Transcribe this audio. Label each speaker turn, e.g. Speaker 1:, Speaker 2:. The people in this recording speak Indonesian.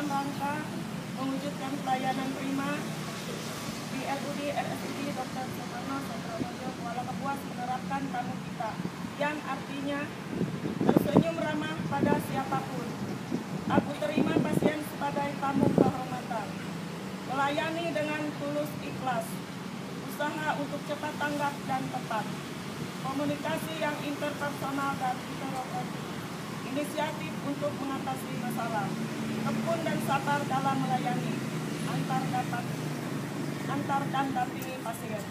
Speaker 1: dalam rangka mewujudkan pelayanan prima di RUD RSUD Dr. Soekarno Satronojo Kuala Kapuas menerapkan tamu kita yang artinya tersenyum ramah pada siapa pun. Aku terima pasien sebagai tamu kehormatan. Melayani dengan tulus ikhlas. Usaha untuk cepat tanggap dan tepat. Komunikasi yang interpersonal dan interoperatif. Inisiatif untuk mengatasi masalah. Tekun dan sabar dalam melayani antar dapat antar dan dampingi pasien.